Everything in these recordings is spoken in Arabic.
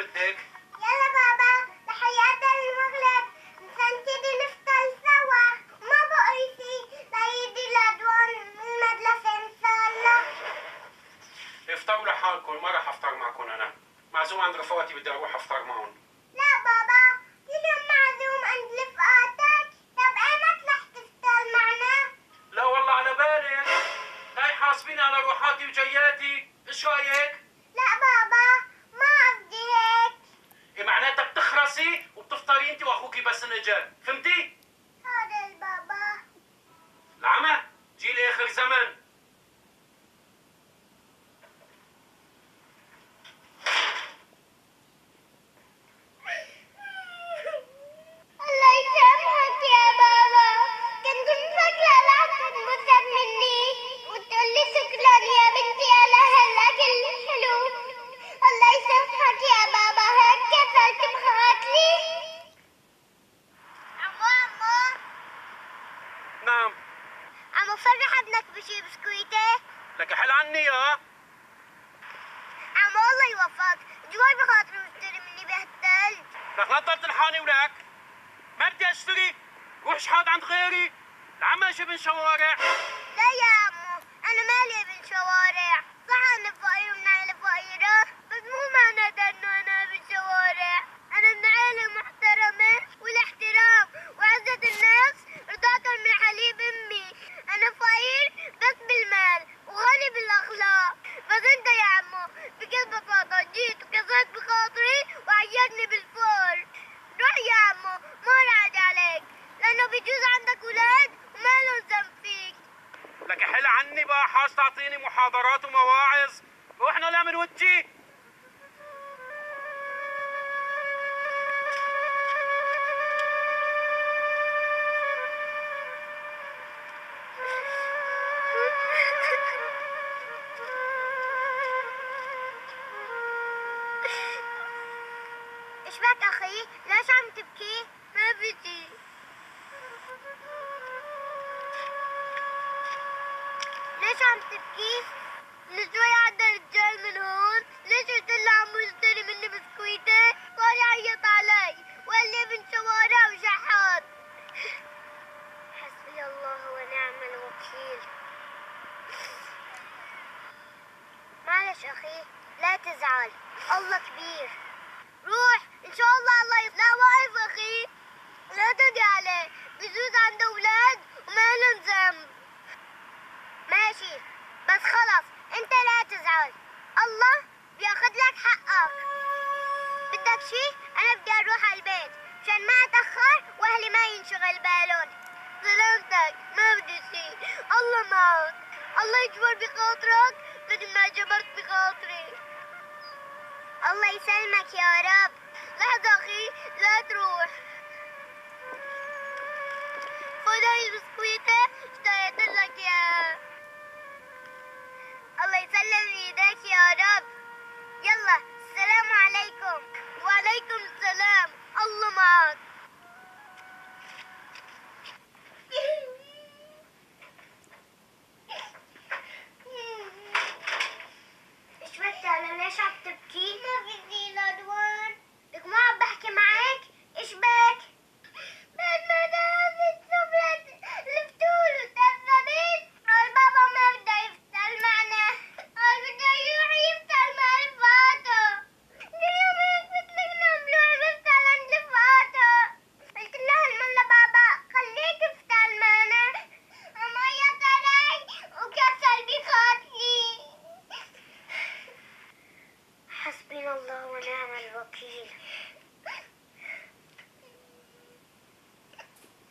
بدك؟ يلا بابا تحياتي المغرب. سنبتدي نفطر سوا. ما بقيتي ليدي لدوان المدرسة إن شاء الله. افطروا لحالكم ما راح أفطر معكم أنا. معزوم عند رفقاتي بدي أروح أفطر معهم. عند خيري. العماشة بن شوارع. لا يا عمو أنا مالي بن شوارع؟ بك أخي ليش عم تبكي؟ ما بدي ليش عم تبكي؟ نزوي شوي عدى من هون ليش قلت له عم يشتري مني بسكوت عندك تاكسي أنا بدي أروح على البيت. عشان ما أتأخر وأهلي ما ينشغل بالون سلامتك ما بدي شيء الله معك. الله يجبر بخاطرك بدل ما جبرت بخاطري. الله يسلمك يا رب. لحظة أخي. لا تروح. Hello.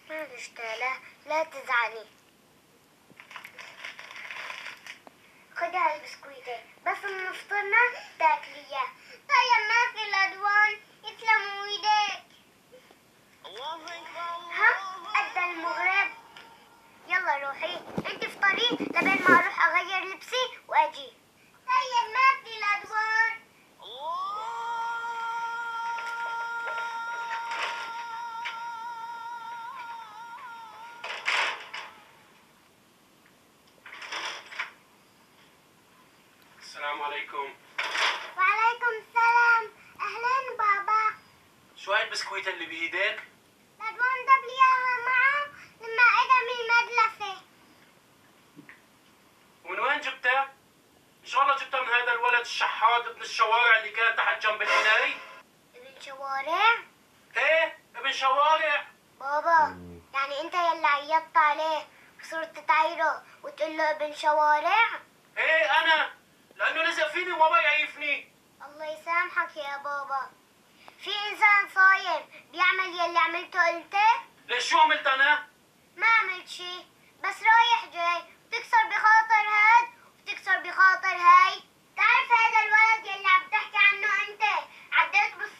معلش لا لا تزعلي. خدي هالبسكويتين بس لما فطرنا تاكلية. طيب ما في الأدوان. عليكم وعليكم السلام أهلين بابا شو هاي البسكويت اللي بإيدك؟ بدون جاب ياها معه لما إجا من المدرسة ومن وين جبتها؟ إن شاء الله جبتها من هذا الولد الشحاط ابن الشوارع اللي كان تحت جنب الحناري ابن شوارع؟ إيه ابن شوارع بابا يعني أنت يلي عيطت عليه وصرت تعيره وتقول له ابن شوارع؟ إيه أنا لأنه لازق فيني وما يعيفني. الله يسامحك يا بابا. في إنسان صايم بيعمل يلي عملته أنت؟ ليش شو عملت أنا؟ ما عملت شي. بس رايح جاي. بتكسر بخاطر هاد وبتكسر بخاطر هاي. تعرف هذا الولد يلي عم تحكي عنه أنت؟ عديت بالصف